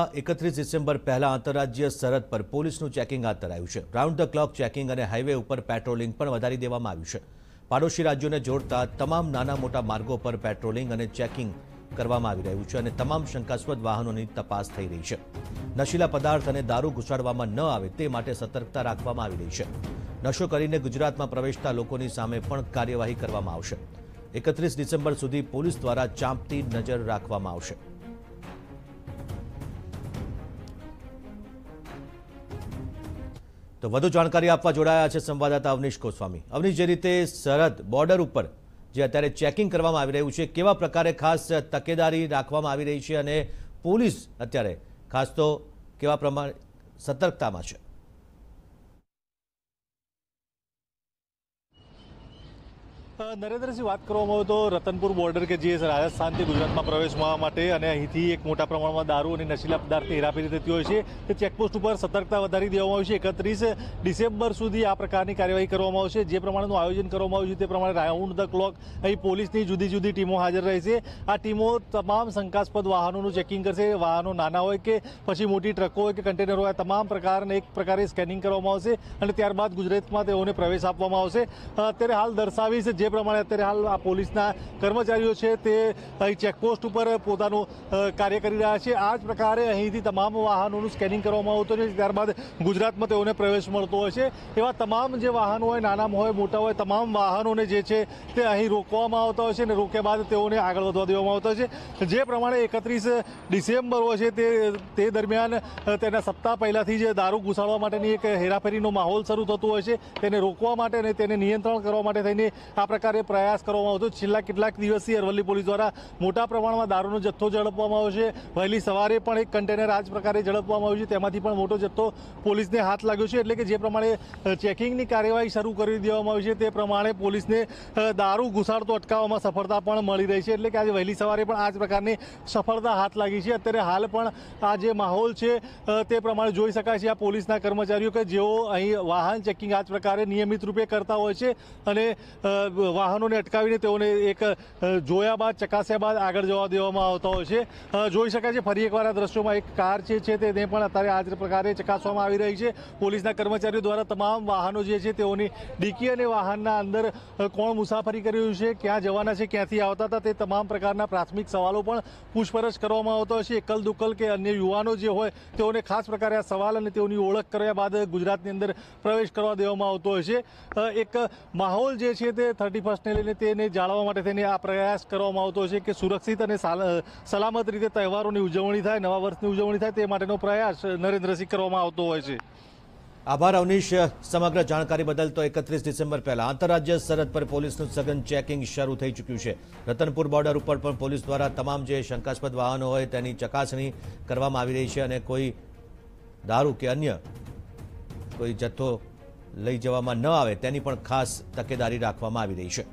એકત્રીસ ડિસેમ્બર પહેલા આંતરરાજ્ય સરહદ પર પોલીસનું ચેકિંગ હાથ ધરાયું છે. રાઉન્ડ ધ ક્લોક ચેકિંગ અને હાઈવે ઉપર પેટ્રોલિંગ પણ વધારી દેવામાં આવ્યું છે. પાડોશી રાજ્યોને જોડતા તમામ નાના મોટા માર્ગો પર પેટ્રોલિંગ અને ચેકિંગ કરવામાં આવી રહ્યું છે અને તમામ શંકાસ્પદ વાહનોની તપાસ થઈ રહી છે. નશીલા પદાર્થ અને દારૂ ઘુસાડવામાં ન આવે તે માટે સતર્કતા રાખવામાં આવી રહી છે. નશો કરીને ગુજરાતમાં પ્રવેશતા લોકોની સામે પણ કાર્યવાહી કરવામાં આવશે. એકત્રીસ ડિસેમ્બર સુધી પોલીસ દ્વારા ચાંપતી નજર રાખવામાં આવશે. તો વધુ જાણકારી આપવા જોડાયા છે સંવાદદાતા અવનીશ ગોસ્વામી. અવનીશ, જે રીતે સરહદ બોર્ડર ઉપર જે અત્યારે ચેકિંગ કરવામાં આવી રહ્યું છે, કેવા પ્રકારે ખાસ તકેદારી રાખવામાં આવી રહી છે અને પોલીસ અત્યારે ખાસ તો કેવા પ્રમાણે સતર્કતામાં છે? નરેન્દ્રસિંહ, વાત કરવામાં આવે તો રતનપુર બોર્ડર કે જે રાજસ્થાનથી ગુજરાતમાં પ્રવેશવા માટે અને અહીંથી એક મોટા પ્રમાણમાં દારૂ અને નશીલા પદાર્થની હેરાફેરી થતી હોય છે, તે ચેકપોસ્ટ ઉપર સતર્કતા વધારી દેવામાં આવી છે. એકત્રીસ ડિસેમ્બર સુધી આ પ્રકારની કાર્યવાહી કરવામાં આવશે. જે પ્રમાણેનું આયોજન કરવામાં આવ્યું છે તે પ્રમાણે રાઉન્ડ ધ ક્લોક અહીં પોલીસની જુદી જુદી ટીમો હાજર રહેશે આ ટીમો તમામ શંકાસ્પદ વાહનોનું ચેકિંગ કરશે. વાહનો નાના હોય કે પછી મોટી ટ્રકો હોય કે કન્ટેનર હોય તમામ પ્રકારને એક પ્રકારે સ્કેનિંગ કરવામાં આવશે અને ત્યારબાદ ગુજરાતમાં તેઓને પ્રવેશ આપવામાં આવશે. અત્યારે હાલ દર્શાવીશ જે પ્રમાણે અત્યારે હાલ આ પોલીસના કર્મચારીઓ છે તે અહીં ચેકપોસ્ટ ઉપર પોતાનું કાર્ય કરી રહ્યા છે. આ જ પ્રકારે અહીંથી તમામ વાહનોનું સ્કેનિંગ કરવામાં આવતું હોય ત્યારબાદ ગુજરાતમાં તેઓને પ્રવેશ મળતો હોય છે. એવા તમામ જે વાહનો હોય નાના હોય, મોટા હોય, તમામ વાહનોને જે છે તે અહીં રોકવામાં આવતા હોય છે અને રોક્યા બાદ તેઓને આગળ વધવા દેવામાં આવતા હોય છે. જે પ્રમાણે એકત્રીસ ડિસેમ્બર હોય છે તે તે દરમિયાન તેના સપ્તાહ પહેલાથી જે દારૂ ઘુસાડવા માટેની એક હેરાફેરીનો માહોલ શરૂ થતો હોય છે. તેને રોકવા માટે અને તેને નિયંત્રણ કરવા માટે થઈને આ પ્રકારે પ્રયાસ કરવામાં આવતો. છેલ્લા કેટલાક દિવસથી અરવલ્લી પોલીસ દ્વારા મોટા પ્રમાણમાં દારૂનો જથ્થો ઝડપવામાં આવ્યો છે. વહેલી સવારે પણ એક કન્ટેનર આ જ પ્રકારે ઝડપવામાં આવ્યું છે. તેમાંથી પણ મોટો જથ્થો પોલીસને હાથ લાગ્યો છે. એટલે કે જે પ્રમાણે ચેકિંગની કાર્યવાહી શરૂ કરી દેવામાં આવી છે, તે પ્રમાણે પોલીસને દારૂ ઘુસાડતો અટકાવવામાં સફળતા પણ મળી રહી છે. એટલે કે આજે વહેલી સવારે પણ આ જ પ્રકારની સફળતા હાથ લાગી છે. અત્યારે હાલ પણ આ જે માહોલ છે તે પ્રમાણે જોઈ શકાય છે આ પોલીસના કર્મચારીઓ કે જેઓ અહીં વાહન ચેકિંગ આ જ પ્રકારે નિયમિત રૂપે કરતા હોય છે અને વાહનોને અટકાવીને તેઓને એક જોયા બાદ, ચકાસ્યા બાદ આગળ જવા દેવામાં આવતા હોય છે. જોઈ શકાય છે, ફરી એકવાર આ દ્રશ્યોમાં એક કાર છે તેને પણ અત્યારે આ જ પ્રકારે ચકાસવામાં આવી રહી છે. પોલીસના કર્મચારીઓ દ્વારા તમામ વાહનો જે છે તેઓની ડીકી અને વાહનના અંદર કોણ મુસાફરી કરી રહ્યું છે, ક્યાં જવાના છે, ક્યાંથી આવતા હતા તે તમામ પ્રકારના પ્રાથમિક સવાલો પણ પૂછપરછ કરવામાં આવતો હોય છે. એકલ દુકલ કે અન્ય યુવાનો જે હોય તેઓને ખાસ પ્રકારે આ સવાલ અને તેઓની ઓળખ કર્યા બાદ ગુજરાતની અંદર પ્રવેશ કરવા દેવામાં આવતો હોય છે. એક માહોલ જે છે તે થર્ટી ફર્સ્ટને લઈને તેને જાળવવા માટે તેને આ પ્રયાસ કરવામાં આવતો છે કે સુરક્ષિત અને સાલ- સલામત રીતે તહેવારોની ઉજવણી થાય, નવા વર્ષની ઉજવણી થાય, તે માટેનો પ્રયાસ નરેન્દ્રસિંહ કરવામાં આવતો હોય છે. આભાર, અવનીશ. સમગ્ર જાણકારી બદલ તો એકત્રીસ ડિસેમ્બર પહેલા આંતરરાજ્ય સરહદ પર પોલીસનું સઘન ચેકિંગ શરૂ થઈ ચૂક્યું છે. રતનપુર બોર્ડર ઉપર પણ પોલીસ દ્વારા તમામ જે શંકાસ્પદ વાહનો હોય તેની ચકાસણી કરવામાં આવી રહી છે અને કોઈ દારૂ કે અન્ય કોઈ જથ્થો લઈ જવામાં ન આવે તેની પણ ખાસ તકેદારી રાખવામાં આવી રહી છે.